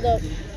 todos.